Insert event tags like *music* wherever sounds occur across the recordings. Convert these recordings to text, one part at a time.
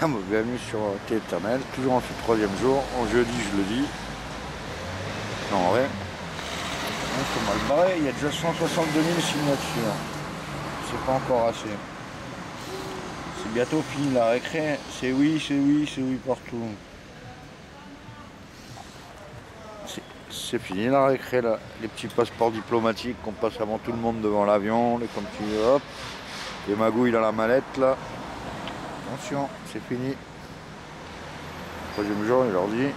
Bienvenue sur éternel, toujours en ce troisième jour, en jeudi je le dis. Non en vrai, on faut mal il y a déjà 162 000 signatures. C'est pas encore assez. C'est bientôt fini la récré. C'est oui, c'est oui, c'est oui partout. C'est fini la récré là. Les petits passeports diplomatiques qu'on passe avant tout le monde devant l'avion, les comme hop, les magouilles dans la mallette là. Attention, c'est fini. Troisième jour, il leur dit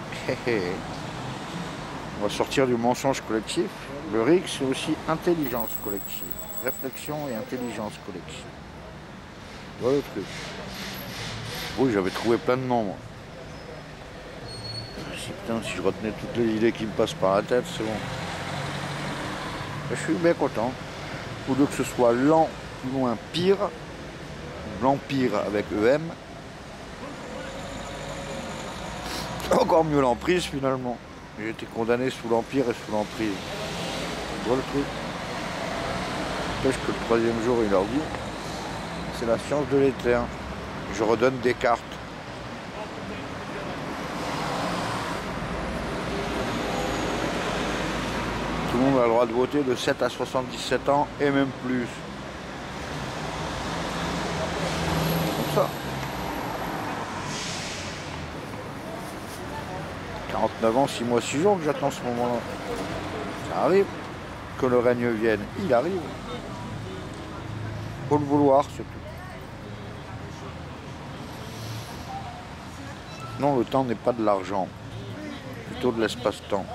On va sortir du mensonge collectif. Le RIC, c'est aussi intelligence collective. Réflexion et intelligence collective. Voilà le truc. Oui, j'avais trouvé plein de noms, moi. Si, putain, si je retenais toutes les idées qui me passent par la tête, c'est bon. Je suis bien content. Au lieu que ce soit lent, plus loin, pire, l'Empire avec EM. Encore mieux l'emprise finalement. J'ai été condamné sous l'Empire et sous l'emprise. Tu le truc Qu'est-ce que le troisième jour il leur dit C'est la science de l'éther. Je redonne des cartes. Tout le monde a le droit de voter de 7 à 77 ans et même plus. 49 ans, 6 mois, 6 jours que j'attends ce moment-là. Ça arrive. Que le règne vienne, il arrive. Faut le vouloir surtout. Non, le temps n'est pas de l'argent, plutôt de l'espace-temps.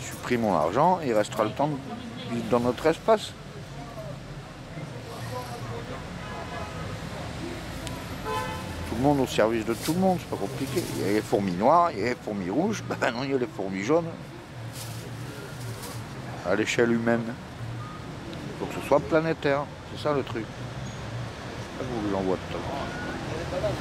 Supprimons l'argent, il restera le temps dans notre espace. Monde au service de tout le monde, c'est pas compliqué. Il y a les fourmis noires, il y a les fourmis rouges, *laughs* ben non, il y a les fourmis jaunes. À l'échelle humaine. Il faut que ce soit planétaire, c'est ça le truc. Je vous l'envoie tout à l'heure.